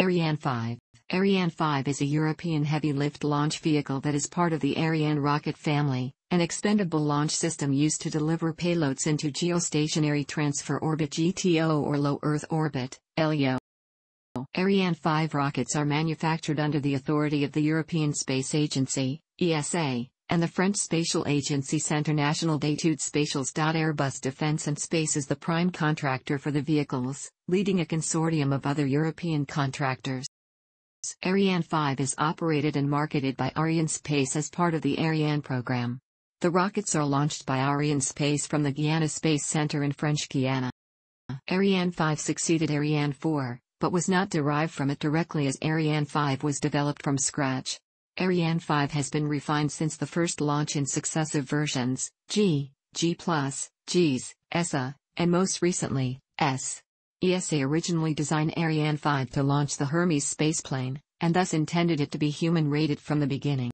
Ariane 5 Ariane 5 is a European heavy-lift launch vehicle that is part of the Ariane rocket family, an expendable launch system used to deliver payloads into geostationary transfer orbit GTO or low Earth orbit, LEO. Ariane 5 rockets are manufactured under the authority of the European Space Agency, ESA, and the French Spatial Agency Centre National d'Etudes Spatiales. Airbus Defence and Space is the prime contractor for the vehicles, leading a consortium of other European contractors. Ariane 5 is operated and marketed by Arianespace as part of the Ariane program. The rockets are launched by Arianespace from the Guiana Space Center in French Guiana. Ariane 5 succeeded Ariane 4, but was not derived from it directly as Ariane 5 was developed from scratch. Ariane 5 has been refined since the first launch in successive versions, G, G+, Gs, ECA, and most recently, S. ESA originally designed Ariane 5 to launch the Hermes spaceplane, and thus intended it to be human-rated from the beginning.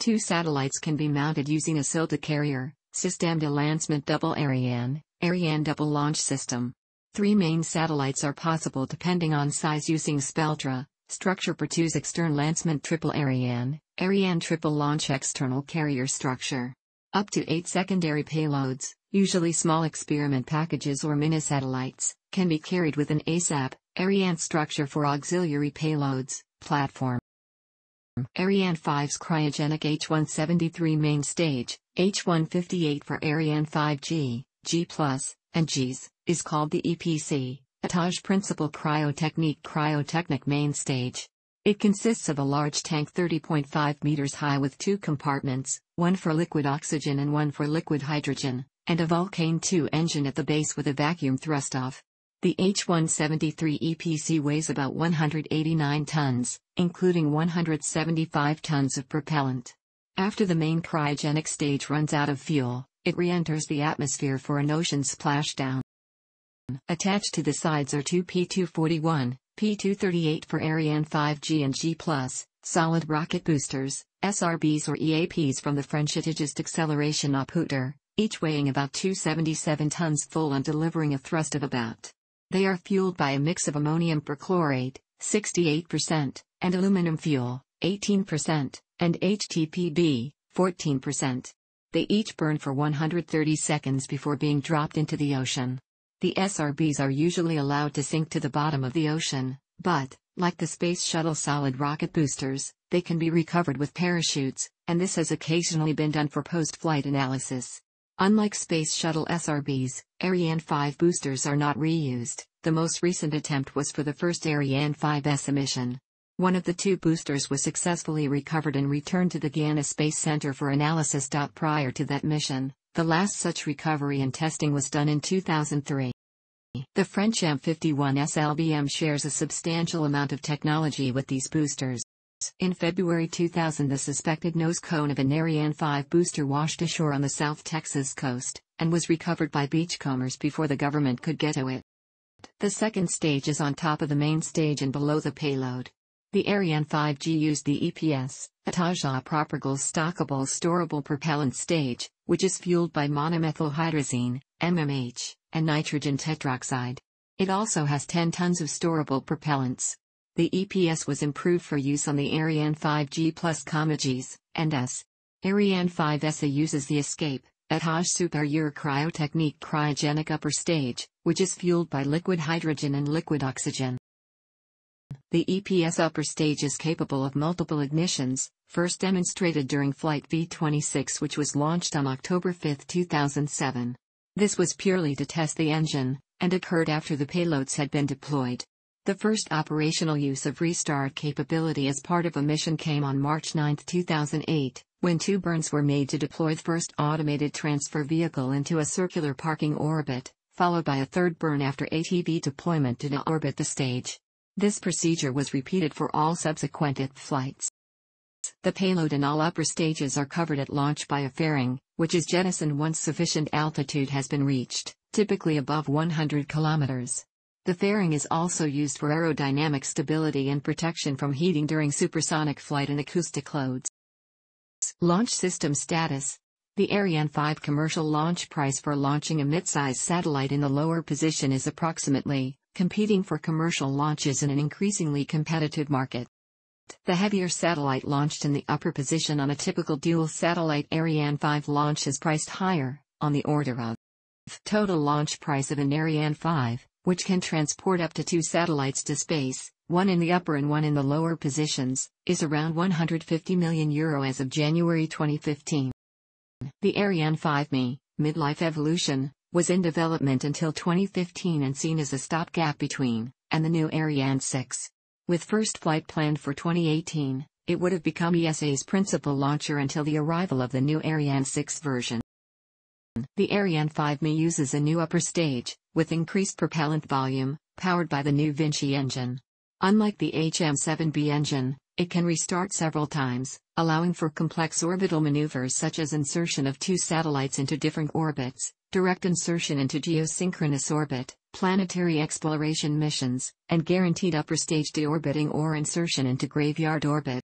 Two satellites can be mounted using a SYLDA carrier, Système de Lancement Double Ariane, Ariane Double Launch System. Three main satellites are possible depending on size using Speltra, Structure Porteuse Externe Lancement Triple Ariane, Ariane Triple Launch External Carrier Structure. Up to eight secondary payloads, usually small experiment packages or mini-satellites, can be carried with an ASAP, Ariane structure for auxiliary payloads, platform. Ariane 5's cryogenic H-173 main stage, H-158 for Ariane 5G, G+, and Gs, is called the EPC, Étage Principal Cryotechnique Cryotechnic Main Stage. It consists of a large tank 30.5 meters high with two compartments, one for liquid oxygen and one for liquid hydrogen, and a Vulcain 2 engine at the base with a vacuum thrust-off. The H-173 EPC weighs about 189 tons, including 175 tons of propellant. After the main cryogenic stage runs out of fuel, it re-enters the atmosphere for an ocean splashdown. Attached to the sides are two P241, P238 for Ariane 5G and G+, solid rocket boosters, SRBs or EAPs from the French Étagiste Acceleration Opouter, each weighing about 277 tons full and delivering a thrust of about. They are fueled by a mix of ammonium perchlorate, 68%, and aluminum fuel, 18%, and HTPB, 14%. They each burn for 130 seconds before being dropped into the ocean. The SRBs are usually allowed to sink to the bottom of the ocean, but, like the Space Shuttle solid rocket boosters, they can be recovered with parachutes, and this has occasionally been done for post-flight analysis. Unlike Space Shuttle SRBs, Ariane 5 boosters are not reused. The most recent attempt was for the first Ariane 5S mission. One of the two boosters was successfully recovered and returned to the Guiana Space Center for analysis. Prior to that mission, the last such recovery and testing was done in 2003. The French M51 SLBM shares a substantial amount of technology with these boosters. In February 2000 the suspected nose cone of an Ariane 5 booster washed ashore on the South Texas coast, and was recovered by beachcombers before the government could get to it. The second stage is on top of the main stage and below the payload. The Ariane 5G used the EPS, à Propergols Stockable Storable Propellant Stage, which is fueled by monomethylhydrazine, MMH, and nitrogen tetroxide. It also has 10 tons of storable propellants. The EPS was improved for use on the Ariane 5G plus Gs, and S. Ariane 5 ECA uses the ESC-A, Étage Supérieur Cryotechnique cryogenic upper stage, which is fueled by liquid hydrogen and liquid oxygen. The EPS upper stage is capable of multiple ignitions, first demonstrated during Flight V26 which was launched on October 5, 2007. This was purely to test the engine, and occurred after the payloads had been deployed. The first operational use of restart capability as part of a mission came on March 9, 2008, when two burns were made to deploy the first automated transfer vehicle into a circular parking orbit, followed by a third burn after ATV deployment to deorbit the stage. This procedure was repeated for all subsequent flights. The payload and all upper stages are covered at launch by a fairing, which is jettisoned once sufficient altitude has been reached, typically above 100 kilometers. The fairing is also used for aerodynamic stability and protection from heating during supersonic flight and acoustic loads. Launch system status The Ariane 5 commercial launch price for launching a midsize satellite in the lower position is approximately competing for commercial launches in an increasingly competitive market. The heavier satellite launched in the upper position on a typical dual satellite Ariane 5 launch is priced higher, on the order of total launch price of an Ariane 5, which can transport up to two satellites to space, one in the upper and one in the lower positions, is around 150 million euro as of January 2015. The Ariane 5Me, midlife evolution, was in development until 2015 and seen as a stopgap between, and the new Ariane 6. With first flight planned for 2018, it would have become ESA's principal launcher until the arrival of the new Ariane 6 version. The Ariane 5Me uses a new upper stage, with increased propellant volume, powered by the new Vinci engine. Unlike the HM7B engine, it can restart several times, allowing for complex orbital maneuvers such as insertion of two satellites into different orbits, direct insertion into geosynchronous orbit, planetary exploration missions, and guaranteed upper stage deorbiting or insertion into graveyard orbit.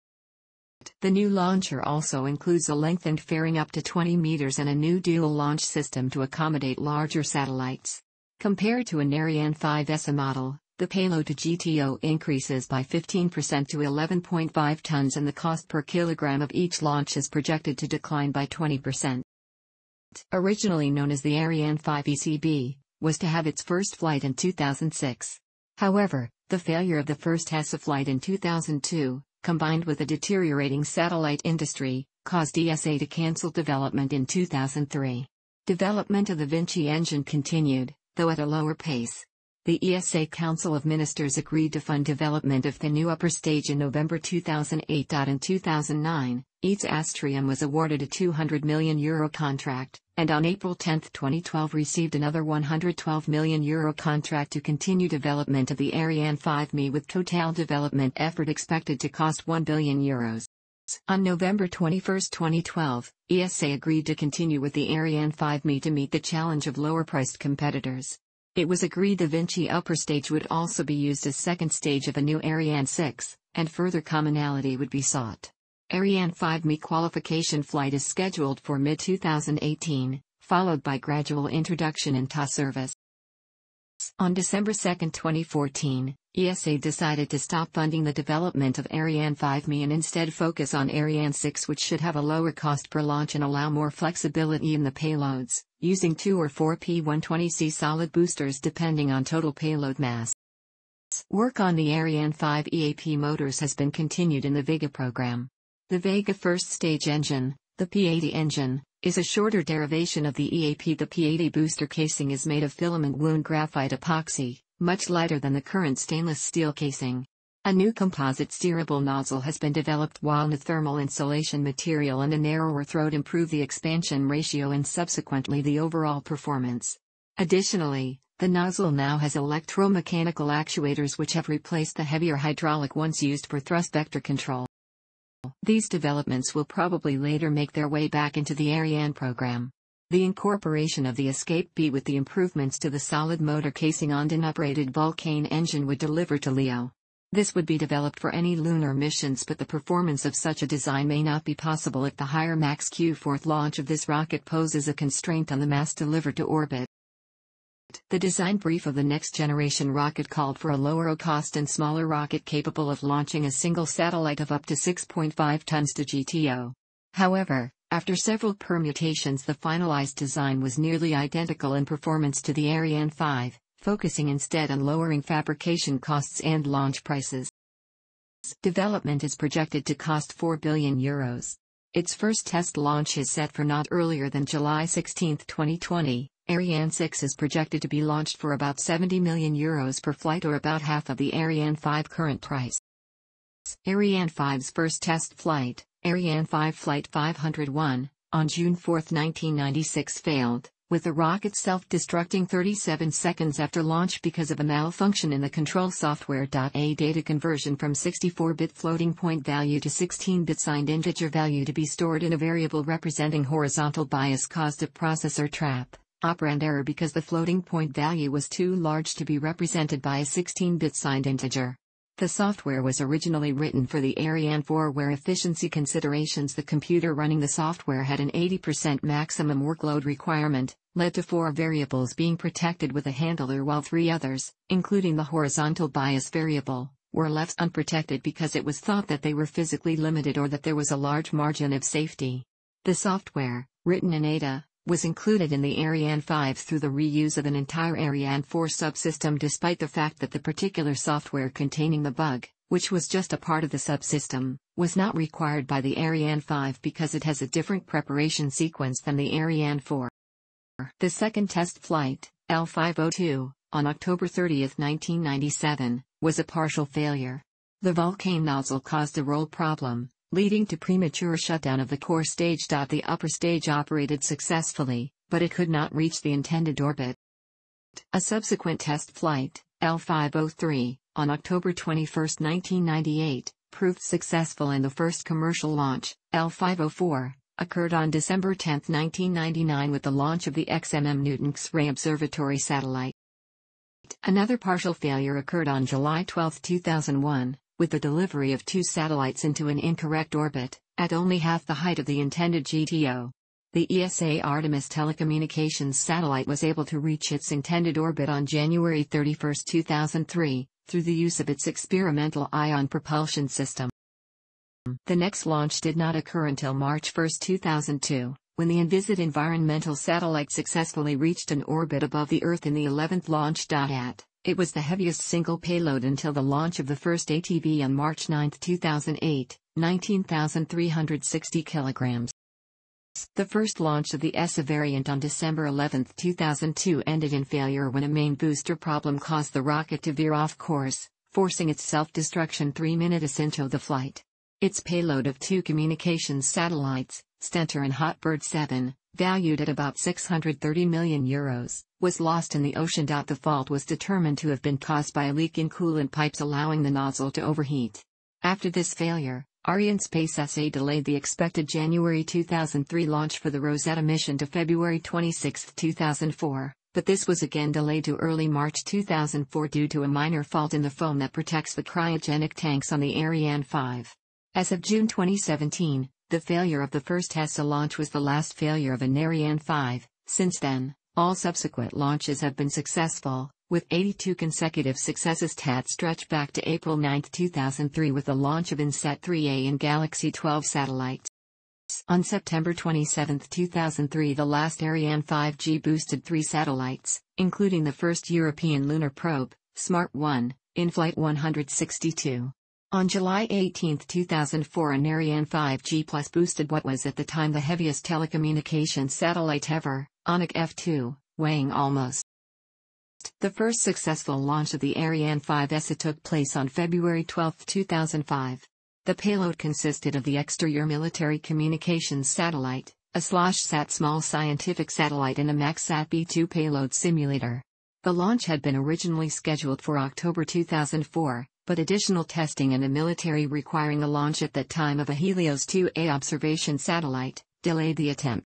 The new launcher also includes a lengthened fairing up to 20 meters and a new dual launch system to accommodate larger satellites. Compared to an Ariane 5 ECA model, the payload to GTO increases by 15% to 11.5 tons and the cost per kilogram of each launch is projected to decline by 20%. Originally known as the Ariane 5 ECB, was to have its first flight in 2006. However, the failure of the first ECA flight in 2002, combined with a deteriorating satellite industry, caused ESA to cancel development in 2003. Development of the Vinci engine continued, though at a lower pace. The ESA Council of Ministers agreed to fund development of the new upper stage in November 2008. In 2009, EADS Astrium was awarded a 200 million euro contract, and on April 10, 2012 received another 112 million euro contract to continue development of the Ariane 5Me with total development effort expected to cost 1 billion euros. On November 21, 2012, ESA agreed to continue with the Ariane 5Me to meet the challenge of lower-priced competitors. It was agreed the Vinci upper stage would also be used as second stage of a new Ariane 6, and further commonality would be sought. Ariane 5Me qualification flight is scheduled for mid-2018, followed by gradual introduction into service. On December 2, 2014, ESA decided to stop funding the development of Ariane 5Me and instead focus on Ariane 6 which should have a lower cost per launch and allow more flexibility in the payloads, using 2 or 4 P120C solid boosters depending on total payload mass. Work on the Ariane 5 EAP motors has been continued in the Vega program. The Vega first stage engine, the P80 engine, is a shorter derivation of the EAP. The P80 booster casing is made of filament wound graphite epoxy, much lighter than the current stainless steel casing. A new composite steerable nozzle has been developed while the thermal insulation material and a narrower throat improve the expansion ratio and subsequently the overall performance. Additionally, the nozzle now has electromechanical actuators which have replaced the heavier hydraulic ones used for thrust vector control. These developments will probably later make their way back into the Ariane program. The incorporation of the ESC-B with the improvements to the solid motor casing on an uprated Vulcain engine would deliver to LEO. This would be developed for any lunar missions but the performance of such a design may not be possible if the higher Max Q fourth launch of this rocket poses a constraint on the mass delivered to orbit. The design brief of the next generation rocket called for a lower cost and smaller rocket capable of launching a single satellite of up to 6.5 tons to GTO. However, after several permutations the finalized design was nearly identical in performance to the Ariane 5, focusing instead on lowering fabrication costs and launch prices. Development is projected to cost 4 billion euros. Its first test launch is set for not earlier than July 16, 2020. Ariane 6 is projected to be launched for about 70 million euros per flight or about half of the Ariane 5 current price. Ariane 5's first test flight, Ariane 5 Flight 501, on June 4, 1996 failed, with the rocket self-destructing 37 seconds after launch because of a malfunction in the control software. A data conversion from 64-bit floating point value to 16-bit signed integer value to be stored in a variable representing horizontal bias caused a processor trap, operand error because the floating point value was too large to be represented by a 16-bit signed integer. The software was originally written for the Ariane 4 where efficiency considerations the computer running the software had an 80% maximum workload requirement, led to four variables being protected with a handler while three others, including the horizontal bias variable, were left unprotected because it was thought that they were physically limited or that there was a large margin of safety. The software, written in Ada, was included in the Ariane 5 through the reuse of an entire Ariane 4 subsystem despite the fact that the particular software containing the bug, which was just a part of the subsystem, was not required by the Ariane 5 because it has a different preparation sequence than the Ariane 4. The second test flight, L502, on October 30, 1997, was a partial failure. The Vulcain nozzle caused a roll problem, leading to premature shutdown of the core stage. The upper stage operated successfully, but it could not reach the intended orbit. A subsequent test flight, L503, on October 21, 1998, proved successful and the first commercial launch, L504, occurred on December 10, 1999 with the launch of the XMM Newton X-ray Observatory satellite. Another partial failure occurred on July 12, 2001, with the delivery of two satellites into an incorrect orbit, at only half the height of the intended GTO. The ESA Artemis telecommunications satellite was able to reach its intended orbit on January 31, 2003, through the use of its experimental ion propulsion system. The next launch did not occur until March 1, 2002, when the Envisat environmental satellite successfully reached an orbit above the Earth in the 11th launch. At it was the heaviest single payload until the launch of the first ATV on March 9, 2008, 19,360 kilograms. The first launch of the ECA variant on December 11, 2002 ended in failure when a main booster problem caused the rocket to veer off course, forcing its self-destruction three-minute into the flight. Its payload of two communications satellites, Stentor and Hotbird 7, valued at about 630 million euros, was lost in the ocean. The fault was determined to have been caused by a leak in coolant pipes allowing the nozzle to overheat. After this failure, Ariane Space SA delayed the expected January 2003 launch for the Rosetta mission to February 26, 2004, but this was again delayed to early March 2004 due to a minor fault in the foam that protects the cryogenic tanks on the Ariane 5. As of June 2017, the failure of the first ECA launch was the last failure of an Ariane 5. Since then, all subsequent launches have been successful, with 82 consecutive successes TAT stretch back to April 9, 2003 with the launch of INSAT 3A and Galaxy 12 satellites. On September 27, 2003 the last Ariane 5G boosted three satellites, including the first European lunar probe, SMART 1, in Flight 162. On July 18, 2004 an Ariane 5G Plus boosted what was at the time the heaviest telecommunications satellite ever, Anik F2, weighing almost. The first successful launch of the Ariane 5 ECA took place on February 12, 2005. The payload consisted of the exterior military communications satellite, a SLOSH-SAT small scientific satellite and a MaqSat B2 payload simulator. The launch had been originally scheduled for October 2004, but additional testing and a military requiring a launch at that time of a Helios 2A observation satellite delayed the attempt.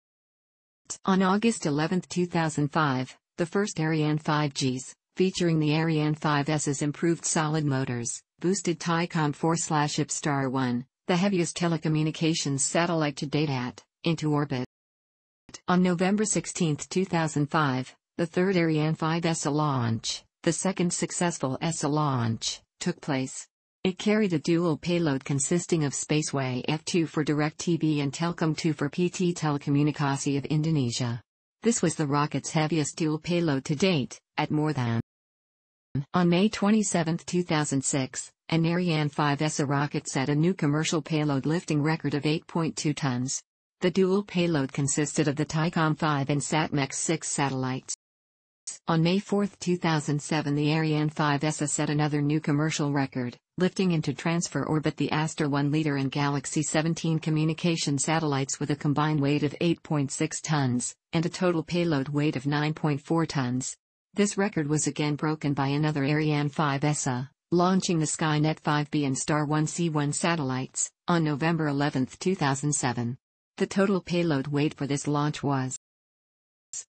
On August 11, 2005, the first Ariane 5Gs, featuring the Ariane 5S's improved solid motors, boosted Thaicom 4/Ipstar 1, the heaviest telecommunications satellite to date at, into orbit. On November 16, 2005, the third Ariane 5 ECA launch, the second successful ECA launch, took place. It carried a dual payload consisting of Spaceway F2 for DirecTV and Telkom 2 for PT Telekomunikasi of Indonesia. This was the rocket's heaviest dual payload to date, at more than. On May 27, 2006, an Ariane 5 ECA rocket set a new commercial payload lifting record of 8.2 tons. The dual payload consisted of the Thaicom 5 and SatMex 6 satellites. On May 4, 2007 the Ariane 5 ECA set another new commercial record, lifting into transfer orbit the Astra 1 Leader and Galaxy 17 communication satellites with a combined weight of 8.6 tons, and a total payload weight of 9.4 tons. This record was again broken by another Ariane 5 ECA, launching the Skynet 5B and Star 1C1 satellites, on November 11, 2007. The total payload weight for this launch was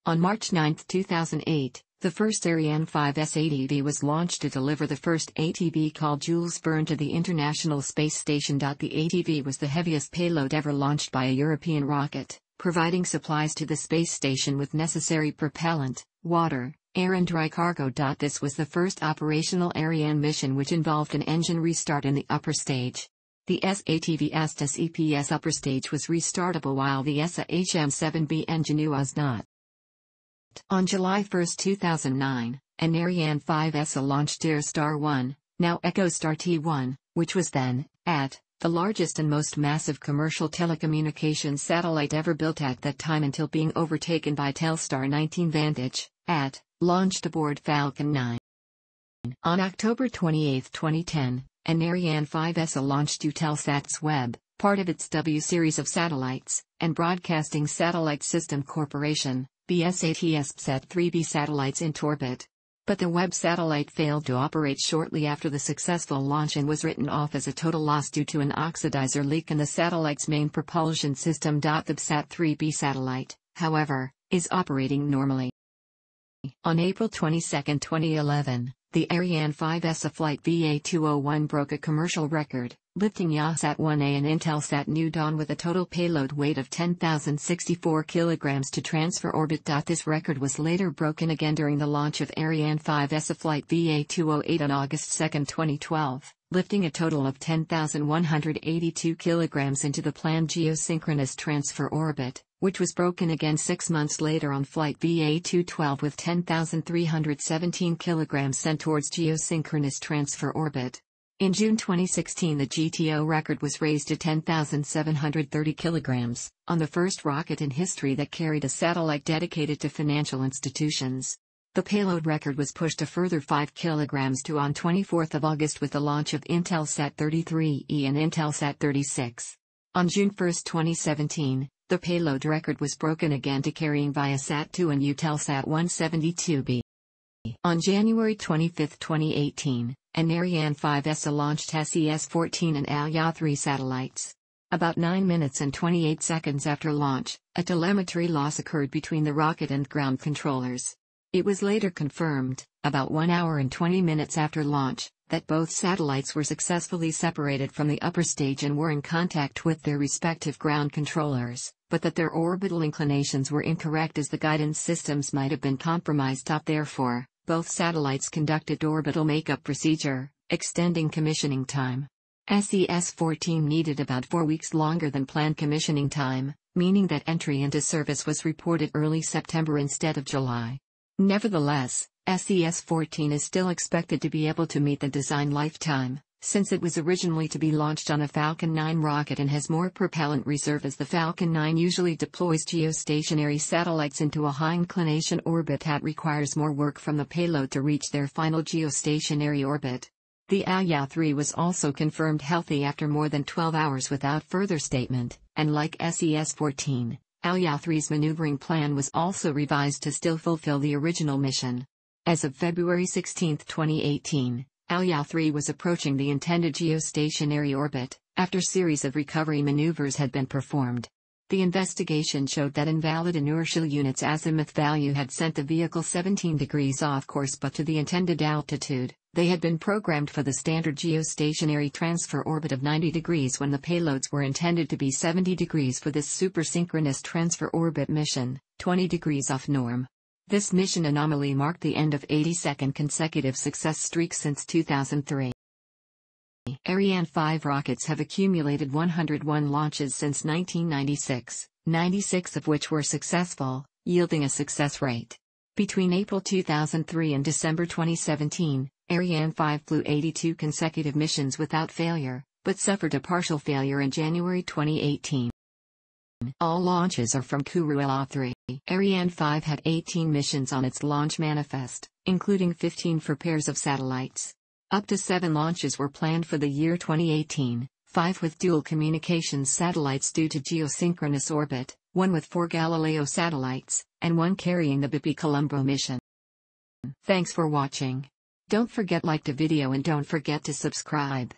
on March 9, 2008, the first Ariane 5 S-ATV was launched to deliver the first ATV called Jules Verne to the International Space Station. The ATV was the heaviest payload ever launched by a European rocket, providing supplies to the space station with necessary propellant, water, air and dry cargo. This was the first operational Ariane mission which involved an engine restart in the upper stage. The SATV Aestus EPS upper stage was restartable while the ECA HM7B engine was not. On July 1, 2009, an Ariane 5 ECA launched Star 1, now EchoStar T1, which was then, at, the largest and most massive commercial telecommunications satellite ever built at that time until being overtaken by Telstar 19 Vantage, at, launched aboard Falcon 9. On October 28, 2010, an Ariane 5 ECA launched Eutelsat's Web, part of its W series of satellites, and Broadcasting Satellite System Corporation, BSAT's set 3B satellites into orbit. But the Webb satellite failed to operate shortly after the successful launch and was written off as a total loss due to an oxidizer leak in the satellite's main propulsion system. The BSAT 3B satellite, however, is operating normally. On April 22, 2011, the Ariane 5 ECA flight VA201 broke a commercial record, lifting Yahsat 1A and Intelsat New Dawn with a total payload weight of 10,064 kilograms to transfer orbit. This record was later broken again during the launch of Ariane 5 ECA flight VA208 on August 2, 2012, lifting a total of 10,182 kilograms into the planned geosynchronous transfer orbit which was broken again six months later on flight VA212 with 10,317 kilograms sent towards geosynchronous transfer orbit. In June 2016 the GTO record was raised to 10,730 kilograms, on the first rocket in history that carried a satellite dedicated to financial institutions. The payload record was pushed a further 5 kilograms to on 24 August with the launch of Intelsat 33E and Intelsat 36. On June 1, 2017, the payload record was broken again to carrying Viasat-2 and Eutelsat 172b. On January 25, 2018, an Ariane 5 ECA launched SES-14 and Alya-3 satellites. About 9 minutes and 28 seconds after launch, a telemetry loss occurred between the rocket and ground controllers. It was later confirmed, about 1 hour and 20 minutes after launch, that both satellites were successfully separated from the upper stage and were in contact with their respective ground controllers but that their orbital inclinations were incorrect as the guidance systems might have been compromised. Therefore, both satellites conducted orbital makeup procedure, extending commissioning time. SES-14 needed about four weeks longer than planned commissioning time, meaning that entry into service was reported early September instead of July. Nevertheless, SES-14 is still expected to be able to meet the design lifetime, since it was originally to be launched on a Falcon 9 rocket and has more propellant reserve as the Falcon 9 usually deploys geostationary satellites into a high inclination orbit that requires more work from the payload to reach their final geostationary orbit. The Alya 3 was also confirmed healthy after more than 12 hours without further statement, and like SES 14, Alya 3's maneuvering plan was also revised to still fulfill the original mission. As of February 16, 2018, Alya 3 was approaching the intended geostationary orbit, after series of recovery maneuvers had been performed. The investigation showed that invalid inertial units azimuth value had sent the vehicle 17 degrees off course but to the intended altitude, they had been programmed for the standard geostationary transfer orbit of 90 degrees when the payloads were intended to be 70 degrees for this supersynchronous transfer orbit mission, 20 degrees off norm. This mission anomaly marked the end of 82nd consecutive success streak since 2003. Ariane 5 rockets have accumulated 101 launches since 1996, 96 of which were successful, yielding a success rate. Between April 2003 and December 2017, Ariane 5 flew 82 consecutive missions without failure, but suffered a partial failure in January 2018. All launches are from Kourou LA-3. Ariane 5 had 18 missions on its launch manifest, including 15 for pairs of satellites. Up to seven launches were planned for the year 2018, five with dual communications satellites due to geosynchronous orbit, one with four Galileo satellites, and one carrying the Bepi Colombo mission. Thanks for watching. Don't forget like the video and don't forget to subscribe.